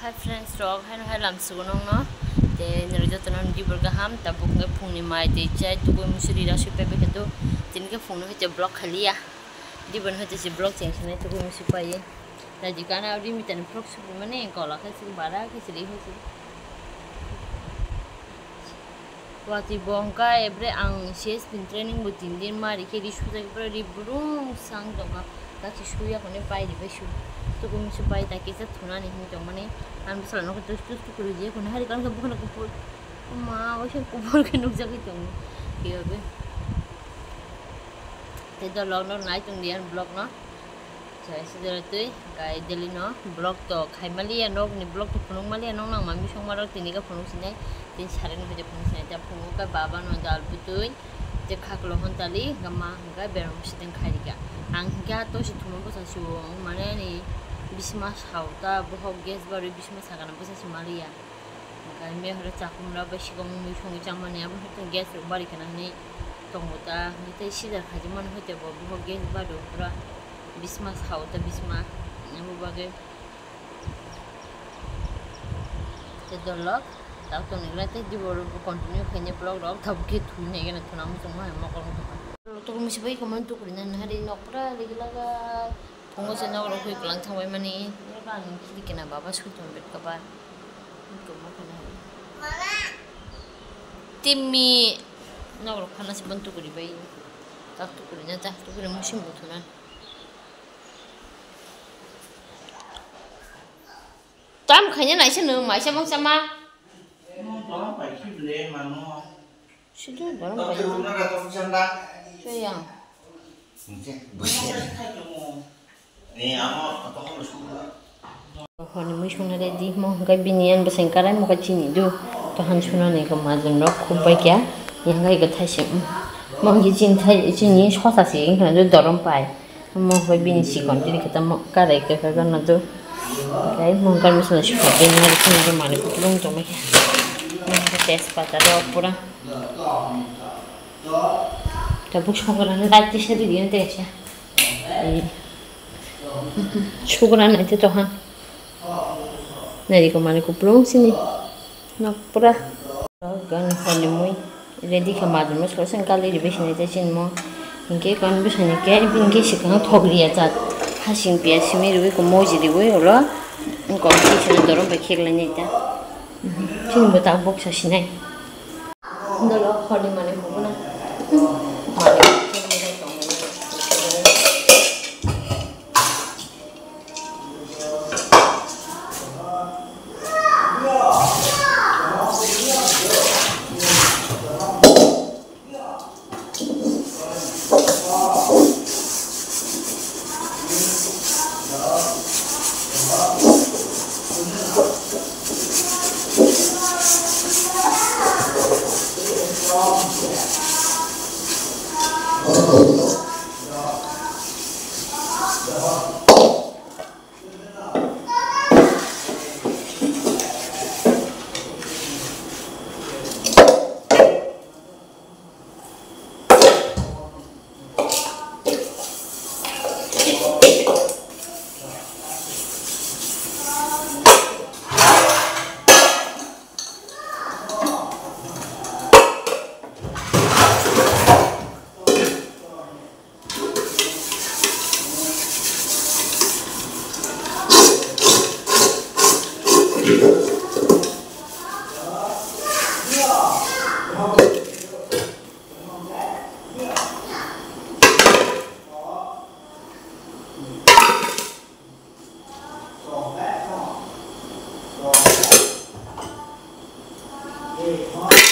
Hi friends, rog hai hai lam su nong no. De nero jo tanon di burga ham ta buk nge phung ni mai de chai tu ko musuri ra su pe pe kedo. Tin ke phung no ke block khali ya. Di ban ho te block cheng sene tu ko musi pa ye. Na ji kana ri mi tan block su mane ko la ka si bara ke si ho si. Wati bongka ebre ang CS pin training bu ta su ya kone pai di besu tu ko misu pai ta ke sa thuna ni ni jomane am sala no ko tu tu tu kore je kone hari kan ka bukna kupol ma o sha kupol ke nuk jagi tong ki hobe te do log no nai tong dian blog no চাইছে ধরে তুই গাই দিলি ন ব্লক তো খাই মালি নক নি ব্লক তো ফুনুক মালি নক না মামি সংমারক তিনিকা ফুনুক সিনাই তিন সাড়ে নয় ফুনুক সিনাই তা ফুনুকা বাবা নয় দালবি তুই de khaklo hon tali gama ga berom shiten khairiga ang ga to shi thumo bosa shi wo mane ni bisma hauta boho ges bari bisma sagana bosa shi maria ga me hore cha kumra ba shi gong mi shong cha mane ab hore ges bari kana ni tongota ni te shi dar khaji man hote bo boho ges bari pura bisma hauta bisma ne bo bage te dolok tak to ni late di boru continue khanya blog rok thab ke thu ne gana thuna mu tong ma ma ko to to mi sibai comment to kurina hari nokra ligilaga Pungo sa nako ko iklang thawai mani. Kan kidi kina baba su tum bet kabar. Tuma kana. Mama. Timmi nako kana si bantu kuri bai. Tak tu kuri na tak tu kuri musim butunan. Tam khanya nai sa nu mai sa bang sama. Nó রে মানু। শুধু গরম পানি তোমরা কত ঠান্ডা। সেইয়া। হনি মুই শুনারে দি মহঙ্গাই বিনিয়ান বসেন কারাই মগা চিনি দু। তখন শুনানি গো মাজন রক খুব বাইকা ইহাঙ্গাই গো থাইছে মহঙ্গি চিন থাই চিনি সসাসি ইহান দু দরম পায়। মহঙ্গাই বিনি সিকন দিন কেতা কারাই কে ফেগান না দু। গাই মহঙ্গার মিশনে শুনাবে না শুনাবে মানে কুলং জমে test pata pura ta buk shukura na dati shi bi diyan te cha shukura na te tohan na di ko mani ku plung sini na pura gan khani mui ready ka madu mus ko san kali ribe shi ne te chin mo inke kan bi shi ne ke inke shi kan thog riya cha ha shin pya shi me ribe ko mo ji ribe ro ko ki shi ne dorom be khir le ne ta 전부 다 복사시네. 너 걸리만 해. hot.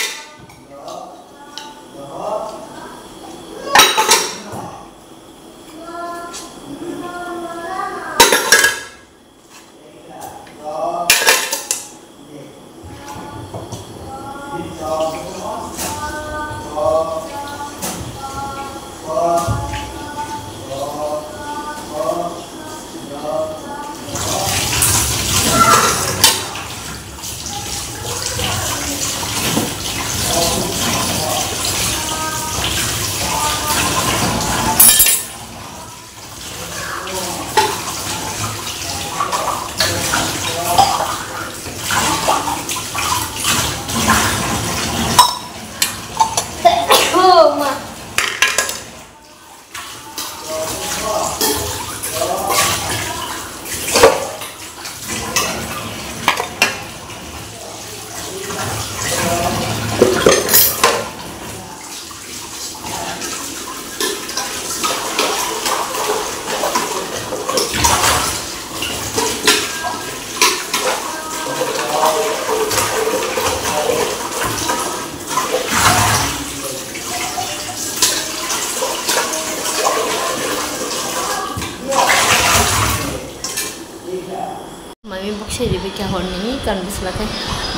shiri bi kya horni kan bisla ka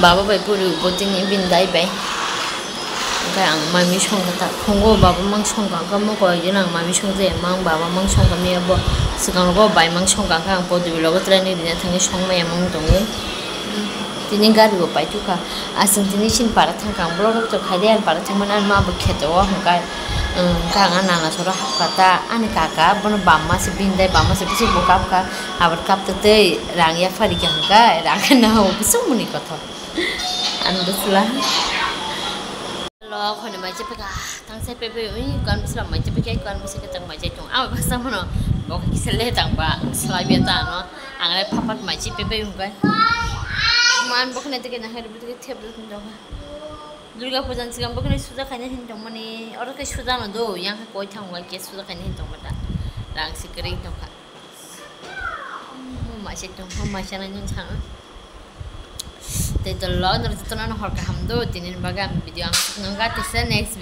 baba bai puri upoti ni bindai bai ka ang mami shong ka ta kongo baba mang shong ka ka mo ko yin ang mami shong ze mang baba mang shong ka mi abo sikang ko bai mang shong ka ka ang podu lo ko trani dina thangi shong ma yamang dong tini gari go pai tu ka asing tini shin para thang kang blog to khai de para thang manan ma bu kheto wa hang ka kang an nana sora kata ani kaka bono bamma se bindai bamma se bisi bo kap ka abar kap te te rang ya fari ka hang ka rang na ho bisu muni kotho an bisla lo khone mai che peka tang se pepe ui kan bisla mai che peka kan bisi ka tang mai che tung aw ba sa mono bo ki se le tang ba bia ta no. Ang le papat mai che pepe ung kai man bo khne te ke na her thep lu tung Durga পূজা সিগাম বকনে সুজা খাইনে হিনতং মানে অর কে সুজা ন দো ইয়াং কই থাং ওয়াই কে সুজা খাইনে হিনতং বাটা রাং সিকরি তং খা মা সে তং মা সে nan yang chang te to lo nor to nan hor ka ham do tinin baga video am nang ga te next